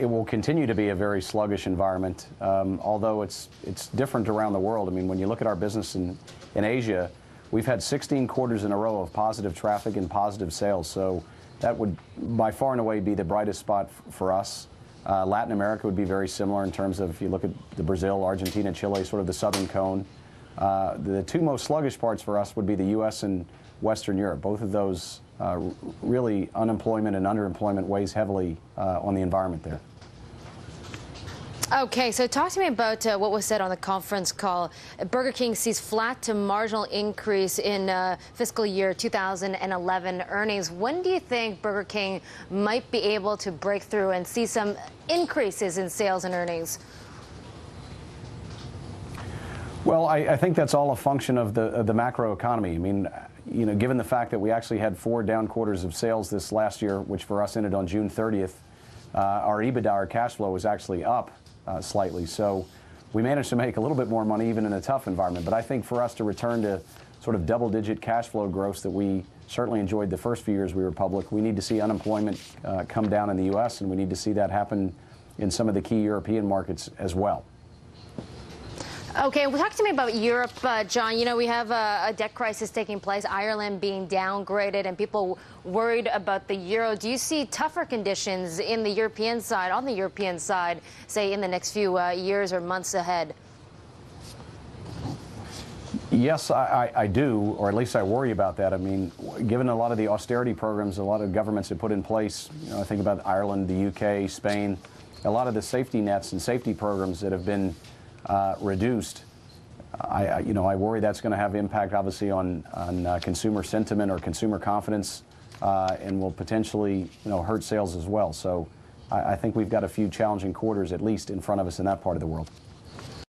it will continue to be a very sluggish environment, um, although it's, it's different around the world. I mean, when you look at our business in, in Asia, we've had 16 quarters in a row of positive traffic and positive sales. So that would by far and away be the brightest spot for us. Uh, Latin America would be very similar in terms of if you look at the Brazil, Argentina, Chile, sort of the southern cone. Uh, the two most sluggish parts for us would be the U.S. and Western Europe. Both of those uh, really unemployment and underemployment weighs heavily uh, on the environment there. Okay, so talk to me about uh, what was said on the conference call. Burger King sees flat to marginal increase in uh, fiscal year 2011 earnings. When do you think Burger King might be able to break through and see some increases in sales and earnings? Well, I, I think that's all a function of the, of the macro economy. I mean, you know, given the fact that we actually had four down quarters of sales this last year, which for us ended on June 30th, uh, our EBITDA, our cash flow was actually up uh, slightly. So we managed to make a little bit more money even in a tough environment. But I think for us to return to sort of double-digit cash flow growth that we certainly enjoyed the first few years we were public, we need to see unemployment uh, come down in the U.S. and we need to see that happen in some of the key European markets as well. Okay, well, talk to me about Europe, uh, John. You know, we have a, a, debt crisis taking place, Ireland being downgraded, and people worried about the euro. Do you see tougher conditions in the European side, on the European side, say in the next few uh, years or months ahead? Yes, I, I, do, or at least I worry about that. I mean, given a lot of the austerity programs a lot of governments have put in place, you know, I think about Ireland, the UK, Spain, a lot of the safety nets and safety programs that have been uh, reduced, I, you know, I worry that's going to have impact, obviously, on, on uh, consumer sentiment or consumer confidence, uh, and will potentially, you know, hurt sales as well. So I, I think we've got a few challenging quarters, at least, in front of us in that part of the world.